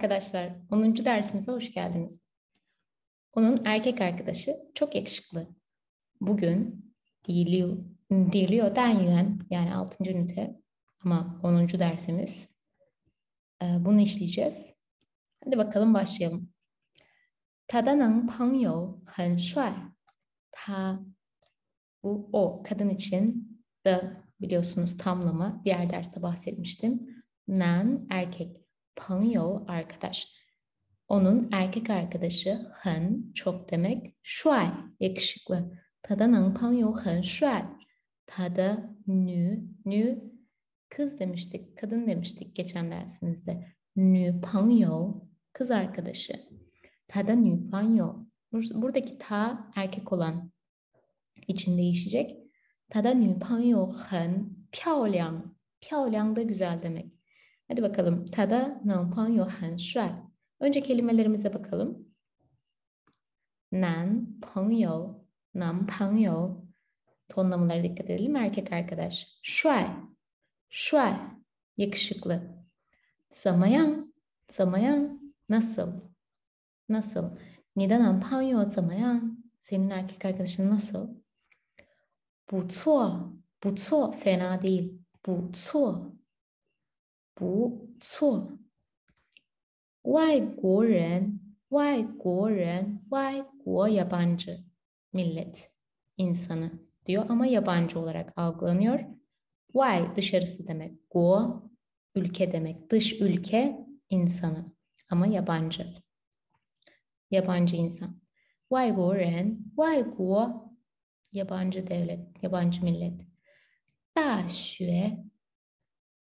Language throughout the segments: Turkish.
arkadaşlar, 10. dersimize hoş geldiniz. Onun erkek arkadaşı çok yakışıklı. Bugün Diliu, Diliu Danyuan yani 6. ünite ama 10. dersimiz. Ee, bunu işleyeceğiz. Hadi bakalım başlayalım. 他的男朋友很帅。他 bu o kadın için de biliyorsunuz tamlama. Diğer derste bahsetmiştim. Nan erkek. 朋友 arkadaş. Onun erkek arkadaşı hen çok demek. Shuai yakışıklı. Tada nang panyo hen shuai. Tada nü nü kız demiştik, kadın demiştik geçen dersimizde. Nü panyo kız arkadaşı. Tada nü panyo. Buradaki ta erkek olan için değişecek. Tada nü panyo hen piao liang. Piao da güzel demek. Hadi bakalım. Tada nanpanyo hanshuai. Önce kelimelerimize bakalım. Nan, pengyo, nan pengyo. Tonlamalara dikkat edelim. Erkek arkadaş. Shuai, shuai. Yakışıklı. Zamayan, zamayan. Nasıl? Nasıl? Neden nan pengyo zamayan? Senin erkek arkadaşın nasıl? Bu tuo, bu tuo. Fena değil. Bu tuo, 不错。外国人，外国人，外国 yabancı millet insanı diyor ama yabancı olarak algılanıyor. Why dışarısı demek. Go ülke demek. Dış ülke insanı ama yabancı. Yabancı insan. 外国人，外国 yabancı devlet, yabancı millet. 大学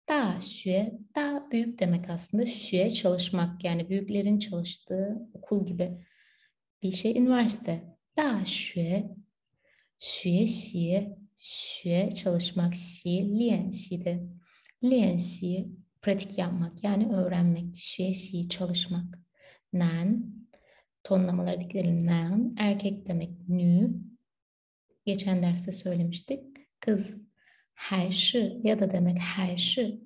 da, şue, da büyük demek aslında. Şue çalışmak yani büyüklerin çalıştığı okul gibi bir şey. Üniversite. Da, şue, şue, şi, şue çalışmak, şi, lian, şi de. Şi, pratik yapmak yani öğrenmek. Şue, şi, çalışmak. Nan, tonlamalara dikkat edelim. Nan, erkek demek. Nü, geçen derste söylemiştik. Kız hayşi ya da demek hayşi.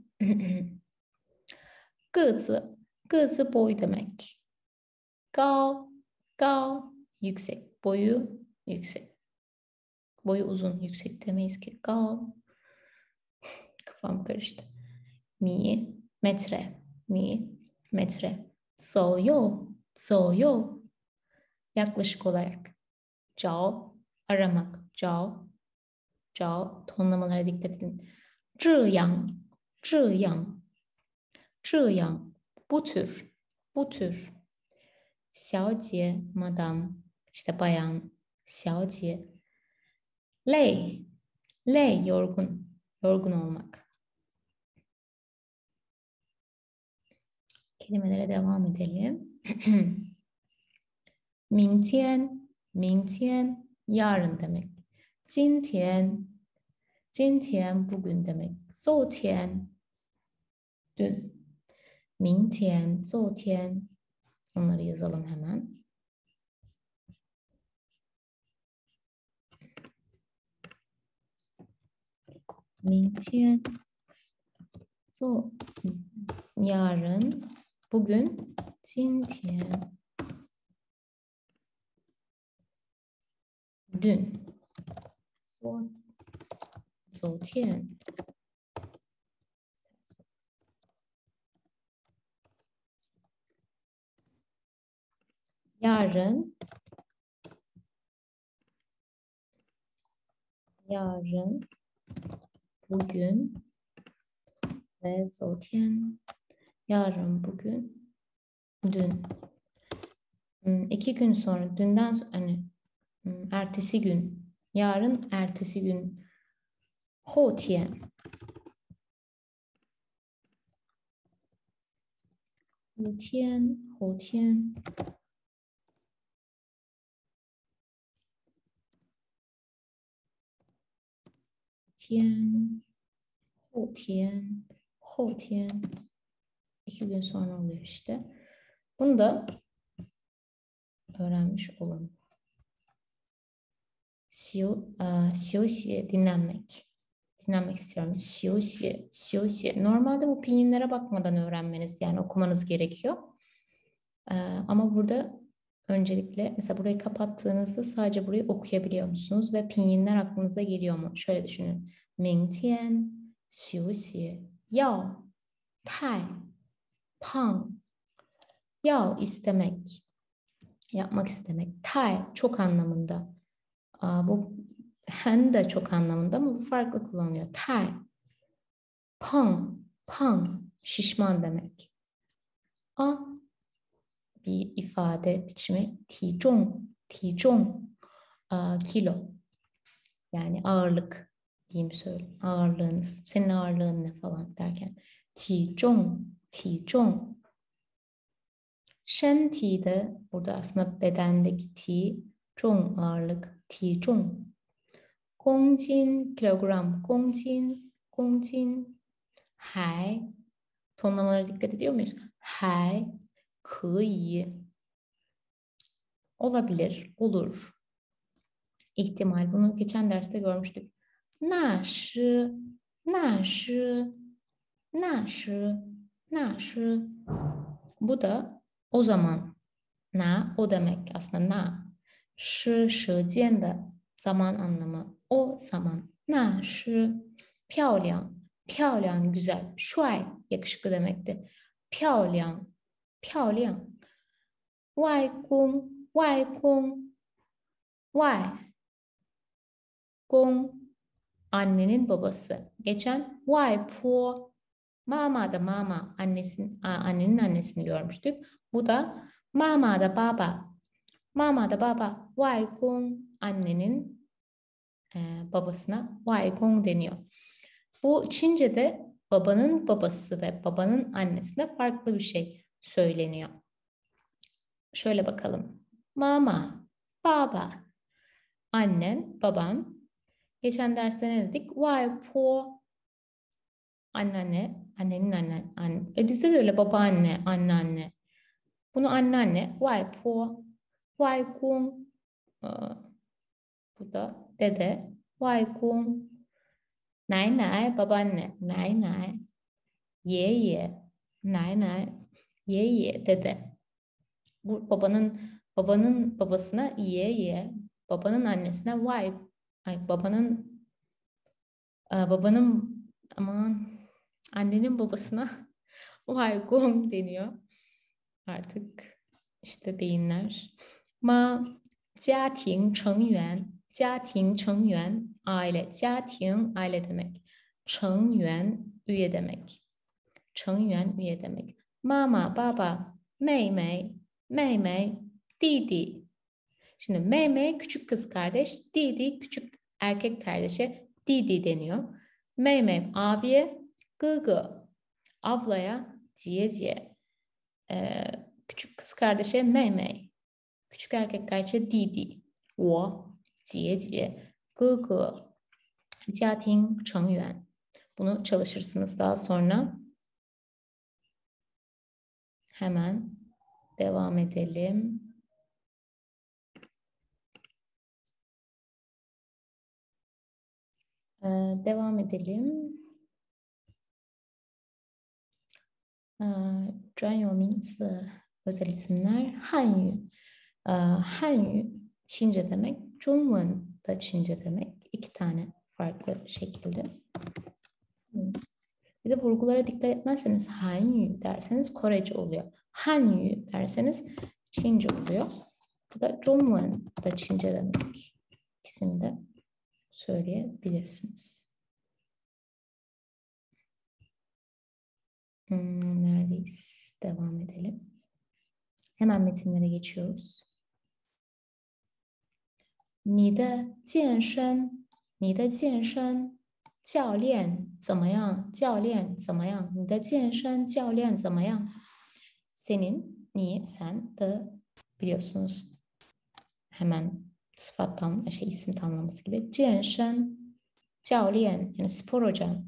Gızı, boy demek. Gao, gao yüksek, boyu yüksek. Boyu uzun, yüksek demeyiz ki. Gao. Kafam karıştı. Mi, metre. Mi, metre. Soyo, soyo. Yaklaşık olarak. Cao, aramak. Cao, Cao tonlamalara dikkat edin. Bu tür, bu tür. Xiaojie, madam, işte bayan. Xiaojie. Lei, yorgun, yorgun olmak. Kelimelere devam edelim. Mingtian, mingtian yarın demek. 今天，今天 bugün demek. 昨天 dün. 明天，昨天 onları yazalım hemen. Mingtian, so yarın, bugün, 今天 dün. 昨昨天，yarın yarın bugün ve 昨天 yarın bugün dün hmm, iki gün sonra dünden hani hmm, ertesi gün Yarın ertesi gün. 后天。后天，后天。天，后天，后天. İki gün sonra oluyor işte. Bunu da öğrenmiş olalım. 休呃休息 dinlenmek. dinlenmek istiyorum. Shioshi, shioshi. Normalde bu pinyin bakmadan öğrenmeniz yani okumanız gerekiyor. Ee, ama burada öncelikle mesela burayı kapattığınızda sadece burayı okuyabiliyor musunuz ve pinyinler aklınıza geliyor mu? Şöyle düşünün. Ming tian, xiu yao, tai, pang. Yao istemek, yapmak istemek. Tai çok anlamında. Aa, bu hen de çok anlamında ama bu farklı kullanılıyor. Tai. Pang. Pang. Şişman demek. A bir ifade biçimi. Tijong. Tijong. Aa, kilo. Yani ağırlık diyeyim söyle. Ağırlığınız. Senin ağırlığın ne falan derken. Tijong. Tijong. Shen de burada aslında bedendeki ti, zhong ağırlık, ti zhong. Gongjin kilogram, gongjin, gongjin. Hai, tonlamalara dikkat ediyor muyuz? Hai, kıyı. Olabilir, olur. İhtimal. Bunu geçen derste görmüştük. Na shi, na shi, na shi, na shi. Bu da o zaman na o demek aslında na. Shi shi de zaman anlamı o zaman. Na şu piao liang. Güzel. Şuay yakışıklı demekti. Piao liang. Piao liang. Wai kung. Wai kung. Wai. Kung. Annenin babası. Geçen wai po. Mama da mama annesin, annenin annesini görmüştük. Bu da mama da baba. Mama da baba. Wai kung. Annenin e, babasına Wai Gong deniyor. Bu Çince'de babanın babası ve babanın annesine farklı bir şey söyleniyor. Şöyle bakalım. Mama, baba, annen, baban. Geçen derste ne dedik? Wai po anneanne, annenin anne, anne. E bizde de öyle babaanne, anneanne. Bunu anneanne, vay po, vay kum, bu da dede, vay kum, nay nay, babaanne, nay nay, ye ye, nay nay, ye ye, dede. Bu babanın babanın babasına ye ye, babanın annesine vay, ay babanın babanın aman annenin babasına vay gong deniyor artık işte beyinler. Ma 家庭成员 家庭成员 aile 家庭 aile demek 成员 üye demek 成员 üye demek mama baba 妹妹妹妹弟弟 Şimdi Mei küçük kız kardeş, Didi küçük erkek kardeşe Didi deniyor. Mei Mei abiye, Gıgı ablaya, Ciye e, küçük kız kardeşe Mei Mei, küçük erkek kardeşe Didi, 我 姐姐哥哥家庭成员 bunu çalışırsınız daha sonra hemen devam edelim. Ee, devam edelim. 呃，专有名词 özel isimler Hanyu. Ee, Hanyu Çince demek, Zhongwen da Çince demek. İki tane farklı şekilde. Bir de vurgulara dikkat etmezseniz Hanyu derseniz Korece oluyor. Hanyu derseniz Çince oluyor. Bu da Zhongwen da Çince demek. İkisini de söyleyebilirsiniz. Hmm, neredeyiz? Devam edelim. Hemen metinlere geçiyoruz. 你的健身，你的健身教练怎么样？教练怎么样？你的健身教练怎么样？Senin, ni, sen de biliyorsunuz. Hemen sıfat tam, şey isim tamlaması gibi. 健身教练 yani spor hocam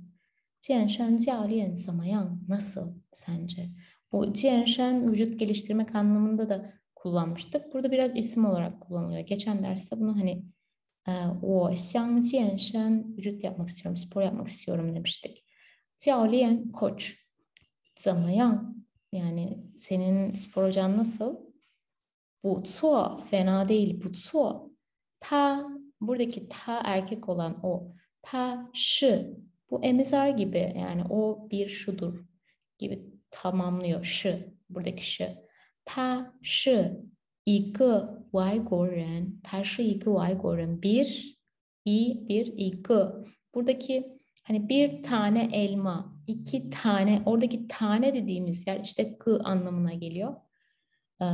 健身教练怎么样? Nasıl sence? Bu 健身 vücut geliştirmek anlamında da kullanmıştık. Burada biraz isim olarak kullanılıyor. Geçen derste bunu hani e, o xiangjian shen vücut yapmak istiyorum, spor yapmak istiyorum demiştik. Jiaolian koç. Zamayan yani senin spor hocan nasıl? Bu tsua fena değil bu tsua. Ta buradaki ta erkek olan o ta şı bu emizar gibi yani o bir şudur gibi tamamlıyor şı buradaki şı. Ta şı. 一个外国人，他是一个外国人. Bir, i, bir, 一个. Buradaki hani bir tane elma, iki tane, oradaki tane dediğimiz yer işte gı anlamına geliyor. Ee,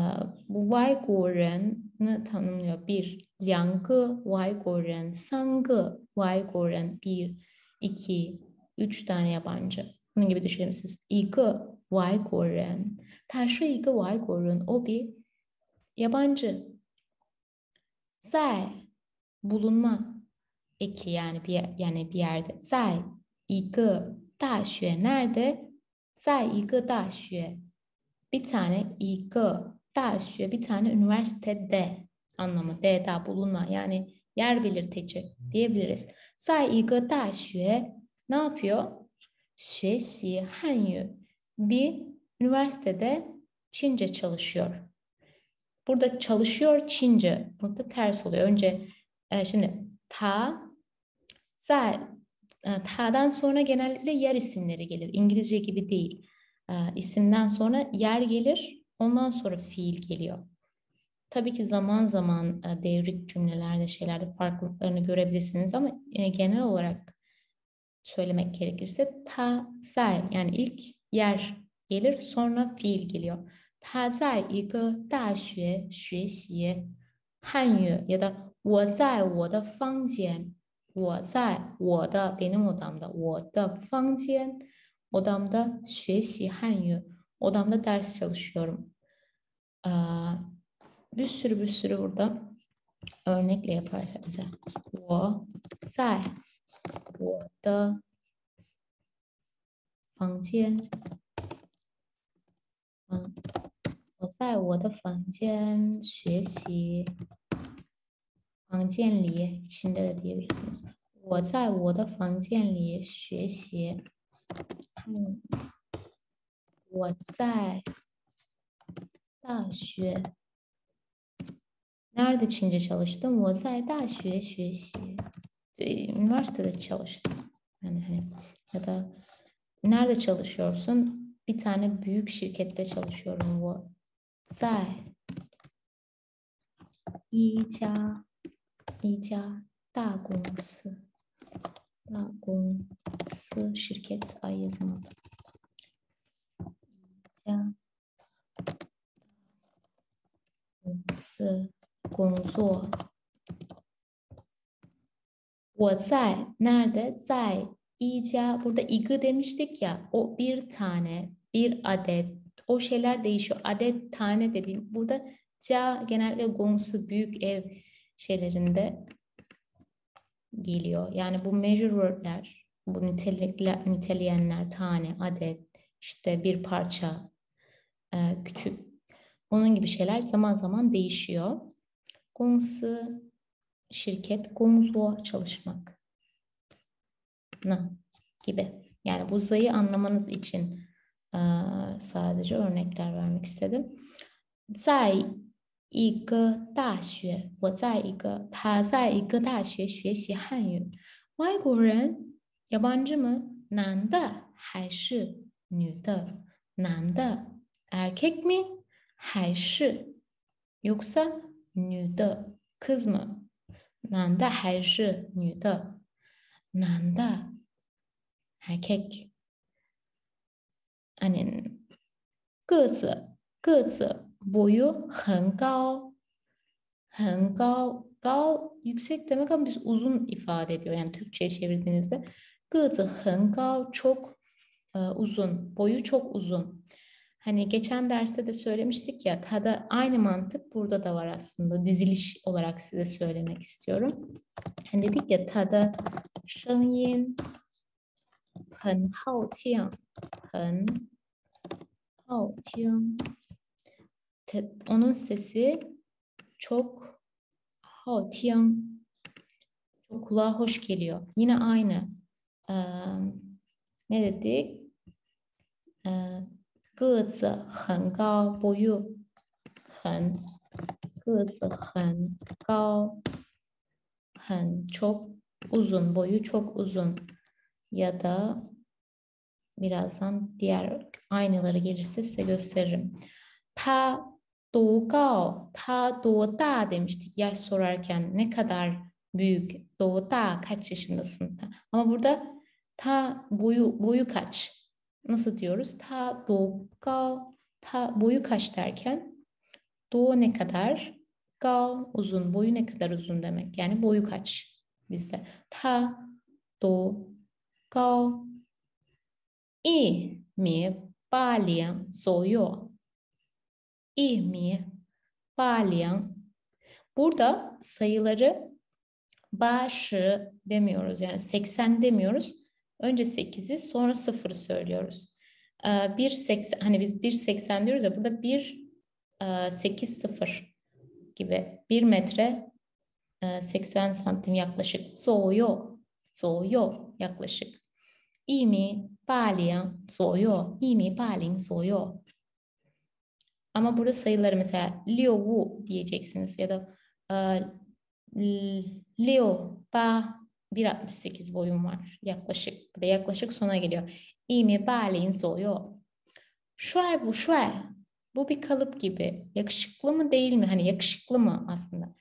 bu 外国人'ı tanımlıyor. Bir, 两个外国人, 三个外国人, bir, iki, üç tane yabancı. Bunun gibi düşünebilirsiniz. 一个 外国人，他是一个外国人，o bir yabancı. 在 bulunma eki yani bir yani bir yerde. 在一个大学 nerede? 在一个大学 bir tane 一个大学 bir tane üniversitede anlamı D'da bulunma yani yer belirteci diyebiliriz. 在一个大学 ne yapıyor? 学习汉语 bir üniversitede Çince çalışıyor. Burada çalışıyor Çince. Burada ters oluyor. Önce e, şimdi ta, za, e, ta'dan sonra genellikle yer isimleri gelir. İngilizce gibi değil. E, isimden sonra yer gelir. Ondan sonra fiil geliyor. Tabii ki zaman zaman e, devrik cümlelerde şeylerde farklılıklarını görebilirsiniz ama e, genel olarak söylemek gerekirse ta, zai yani ilk yer gelir sonra fiil geliyor. 他在一个大学学习汉语ya da 我在我的房间我在我的 benim odamda 我的房间 odamda 学习汉语 odamda ders çalışıyorum. Aa, bir sürü bir sürü burada örnekle yaparsak bize 我在我的 房间嗯我在我的房间学习。房间里 içinde de diyebilirsiniz. 我在我的房间里学习。嗯，我在大学 nerede Çince çalıştım? 我在大学学习。Üniversitede çalıştım. Yani hani ya da nerede çalışıyorsun? Bir tane büyük şirkette çalışıyorum. 我在一家一家大公司大公司 şirket ay yazımında 一家公司工作我在 nerede 在 İca burada igi demiştik ya o bir tane, bir adet o şeyler değişiyor. Adet tane dediğim burada ca genellikle gongsu büyük ev şeylerinde geliyor. Yani bu measure wordler, bu nitelikler, niteleyenler tane, adet, işte bir parça, e, küçük onun gibi şeyler zaman zaman değişiyor. Gongsu şirket, gongzuo çalışmak Na gibi. Yani bu zayı anlamanız için sadece örnekler vermek istedim. 在一个大学，我在一个他在一个大学学习汉语。外国人 yabancı mı? 男的还是女的？男的 erkek mi? 还是 yoksa 女的 kız mı? 男的还是女的？男的 erkek hani 个子个子 boyu 很高很高 gal yüksek demek ama biz uzun ifade ediyor. Yani Türkçe'ye çevirdiğinizde 个子很高 çok uh, uzun, boyu çok uzun. Hani geçen derste de söylemiştik ya, tada aynı mantık burada da var aslında. Diziliş olarak size söylemek istiyorum. Hani dedik ya tada 声音 很好听，很好听。Onun sesi çok 好听 çok kulağa hoş geliyor. Yine aynı. Ee, ne dedik? Ee, 个子很高，boyu 很个子很高，很 çok uzun boyu çok uzun ya da birazdan diğer aynaları gelirse size gösteririm. Ta doğu gao, ta doğu da demiştik yaş sorarken ne kadar büyük, doğu da kaç yaşındasın? Ama burada ta boyu boyu kaç? Nasıl diyoruz? Ta doğu gao, ta boyu kaç derken doğu ne kadar? Gao uzun, boyu ne kadar uzun demek. Yani boyu kaç bizde. Ta doğu gao 一米八零左右。一米八零. Burada sayıları başı demiyoruz. Yani 80 demiyoruz. Önce 8'i sonra 0'ı söylüyoruz. 1.80 hani biz 1.80 diyoruz ya burada 1 8 0 gibi 1 metre 80 santim yaklaşık. Zoyo, zoyo yaklaşık. 一米八零左右，一米八零左右. Ama burada sayıları mesela liu wu diyeceksiniz ya da liu ba 1.68 boyum var yaklaşık. Bu da yaklaşık sona geliyor. 一米八零左右. Şuay bu şuay. Bu bir kalıp gibi. Yakışıklı mı değil mi? Hani yakışıklı mı aslında?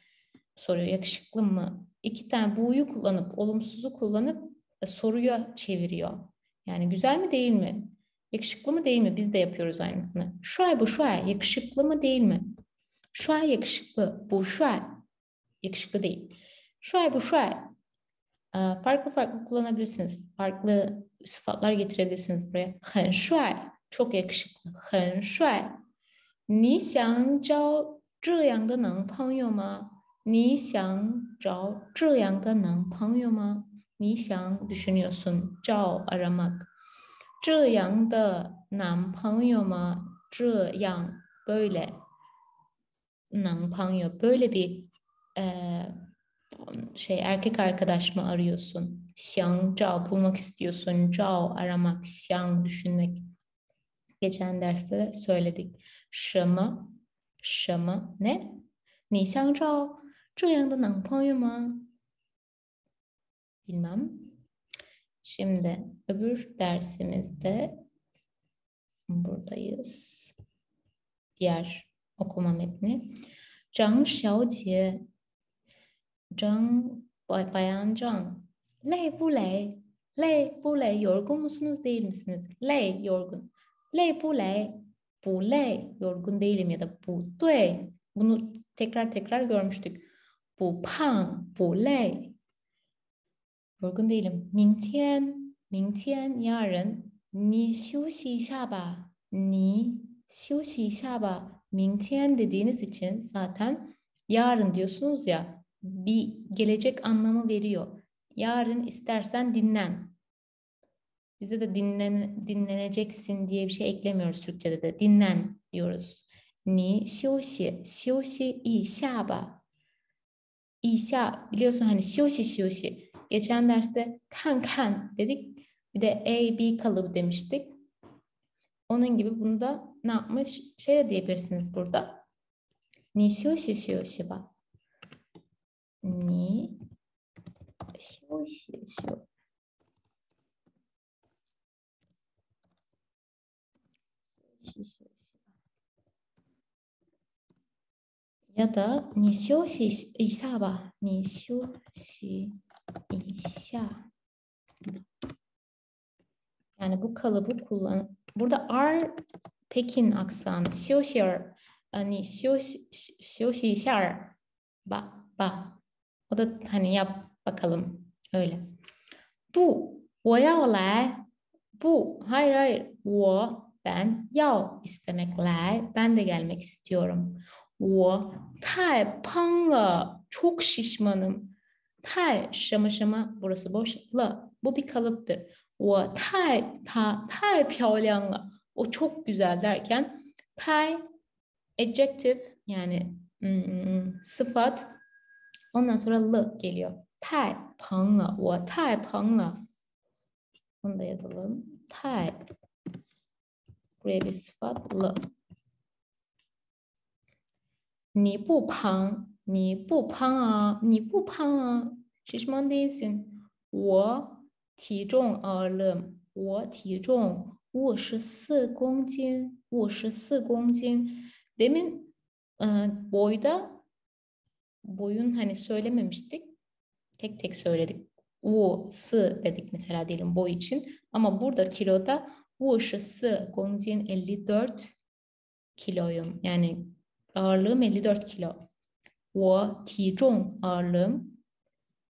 Soruyor yakışıklı mı? İki tane bu'yu kullanıp olumsuzu kullanıp soruya çeviriyor. Yani güzel mi değil mi? Yakışıklı mı değil mi? Biz de yapıyoruz aynısını. Şu ay bu şu ay yakışıklı mı değil mi? Şu ay yakışıklı. Bu şu ay yakışıklı değil. Şu ay bu şu ay. Farklı farklı kullanabilirsiniz. Farklı sıfatlar getirebilirsiniz buraya. 很帅 çok yakışıklı. 很帅你想找这样的男朋友吗？你想找这样的男朋友吗？ Nişang düşünüyorsun, zhao aramak. Böyle. Bir e, şey erkek arkadaş mı arıyorsun? Xiang zhao bulmak istiyorsun, zhao aramak, xiang düşünmek. Geçen derste de söyledik. Şımı, şımı ne? Ni xiang zhao, zheyang da nam pangyo mu?？Bilmem. Şimdi öbür dersimizde buradayız. Diğer okuma metni. Zhang Xiaojie Zhang Bayan Zhang Ley bu ley Ley bu ley yorgun musunuz değil misiniz? Ley yorgun. Ley bu ley bu ley yorgun değilim ya da bu dui bunu tekrar tekrar görmüştük. Bu pan bu ley yorgun değilim. 明天明天 yarın 你休息一下吧你休息一下吧明天dediğiniz için zaten yarın diyorsunuz ya bir gelecek anlamı veriyor. Yarın istersen dinlen. Bizde de dinlen, dinleneceksin diye bir şey eklemiyoruz Türkçe'de de. Dinlen diyoruz. Ni 休息休息一下吧一下 biliyorsun hani 休息休息 Geçen derste kan kan dedik. Bir de A, B kalıbı demiştik. Onun gibi bunu da ne yapmış? Şey de diyebilirsiniz burada. Ni shio shi shio shiba. Ni shio shi shio. Ya da ni shio shi isaba. Ni shio shi 休息一下。Yani bu kalıbı kullan. Burada R Pekin aksanı. 休息儿，呃，你休息休息一下儿吧吧。O da hani yap bakalım öyle. Bu 我要来 bu hayır hayır 我 ben 要 istemek 来 ben de gelmek istiyorum. 我太胖了 çok şişmanım. 太什么什么 burası boş 了 bu bir kalıptır. 我太她太漂亮了 o çok güzel derken 太 adjective yani hmm, sıfat ondan sonra l geliyor. 太胖了我太胖了 onu da yazalım. 太 Buraya bir sıfat l. Ni bu pang, ni bu pang, ni bu pang. Şişman değilsin. 我体重二了，我体重五十四公斤，五十四公斤. Demin e, boyda boyun hani söylememiştik. Tek tek söyledik. U, sı dedik mesela diyelim boy için. Ama burada kiloda 五十四公斤 54 kiloyum. Yani ağırlığım 54 kilo. 我体重呃，人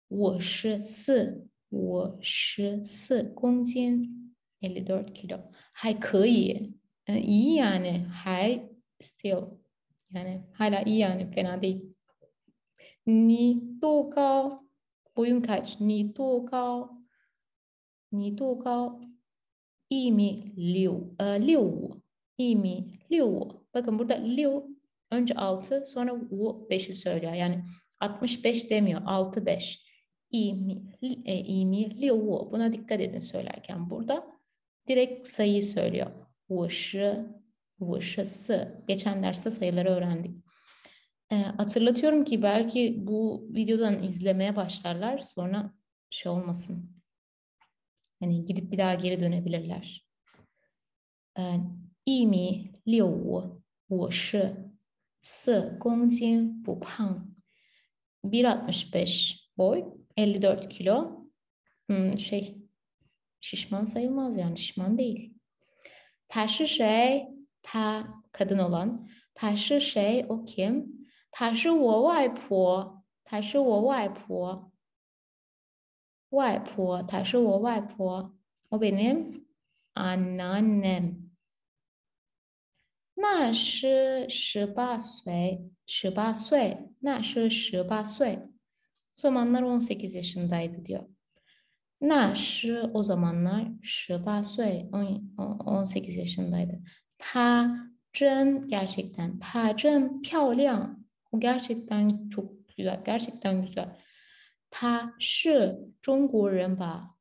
五十四五十四公斤，还有多少克重？还可以，嗯，一样的，还 still，你看呢，还来一样的。跟那的，你多高？不用看，你多高？你多高？一米六，呃，六五一米六五，不可，不得六。Önce 6 sonra U 5'i söylüyor. Yani 65 demiyor 6 5. İmi, e, li, u. Buna dikkat edin söylerken. Burada direkt sayıyı söylüyor. Uşu, uşası. Geçen derste sayıları öğrendik. E, hatırlatıyorum ki belki bu videodan izlemeye başlarlar. Sonra şey olmasın. Hani gidip bir daha geri dönebilirler. E, imi, li, u, uşu, 我是四公斤不胖。1.65 boy, 54 kilo. Hmm, şey şişman sayılmaz yani şişman değil. 他是谁？他 kadın olan. 他是谁？O kim? 她是我外婆，她是我外婆，外婆，她是我外婆。O benim anneannem. 那是十八岁，十八岁，那是十八岁。O zamanlar 18 yaşındaydı diyor. 那是 o zamanlar 18 岁, 18 yaşındaydı. 她真 gerçekten, 她真漂亮。o gerçekten çok güzel, gerçekten güzel. 他是中国人吧?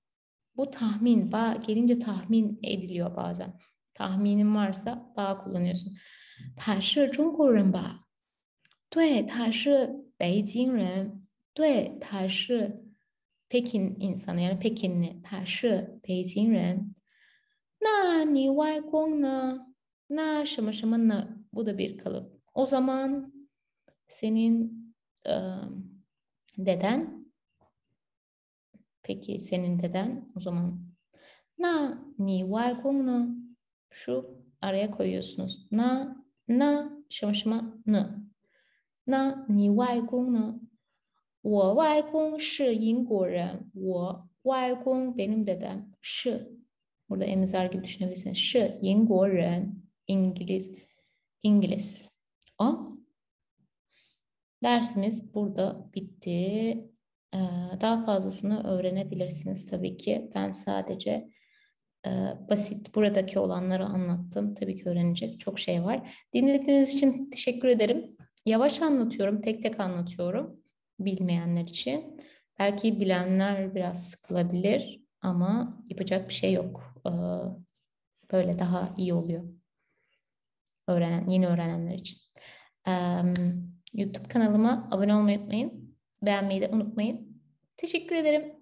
Bu tahmin, ba gelince tahmin ediliyor bazen. Tahminin varsa ba kullanıyorsun. 他是中国人吧？对，他是北京人。对，他是 Pekin insanı yani Pekinli. 他是北京人。那你外公呢？那什么什么呢？Bu da bir kalıp. O zaman senin e, deden peki senin deden o zaman na ni wai gong ne şu araya koyuyorsunuz na na şama şama ne na ni wai gong ne 我外公是英国人，我外公 benim dedem 是 burada emizar gibi düşünebilirsiniz. 是英国人 İngiliz İngiliz. O Dersimiz burada bitti. Daha fazlasını öğrenebilirsiniz tabii ki. Ben sadece basit buradaki olanları anlattım. Tabii ki öğrenecek çok şey var. Dinlediğiniz için teşekkür ederim. Yavaş anlatıyorum, tek tek anlatıyorum bilmeyenler için. Belki bilenler biraz sıkılabilir ama yapacak bir şey yok. Böyle daha iyi oluyor. Öğrenen, yeni öğrenenler için. YouTube kanalıma abone olmayı unutmayın. Beğenmeyi de unutmayın. Teşekkür ederim.